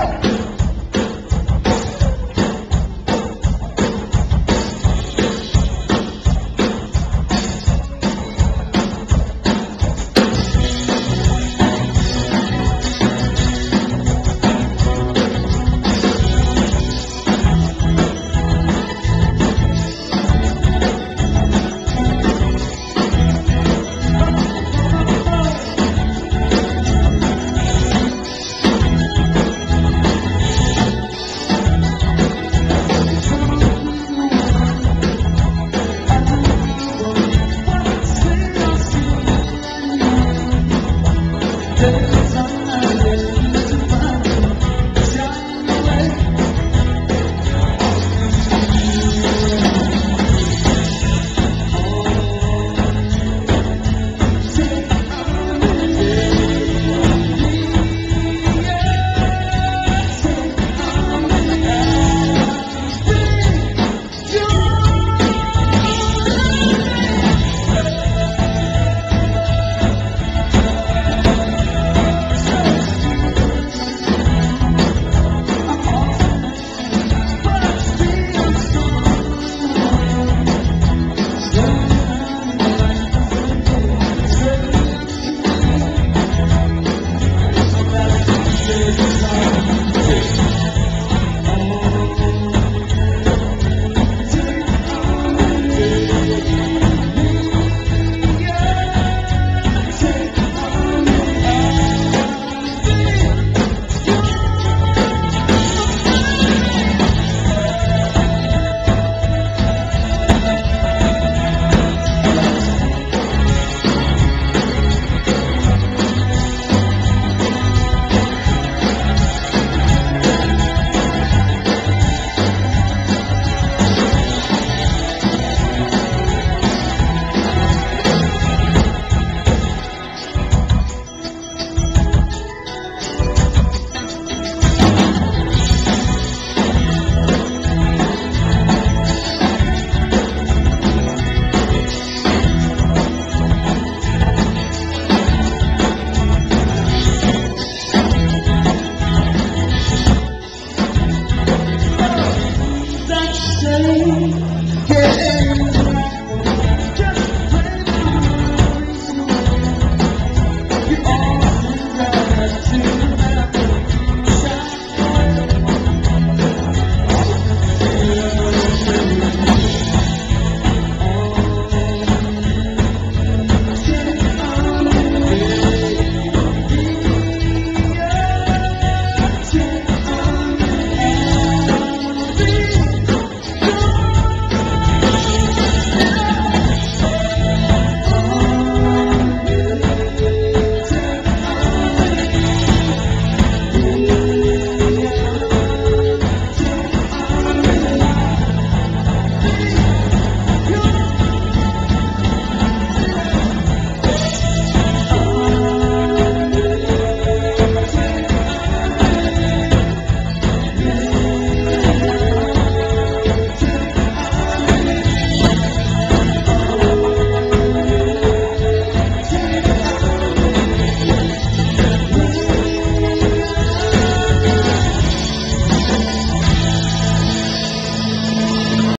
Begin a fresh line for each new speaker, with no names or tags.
go.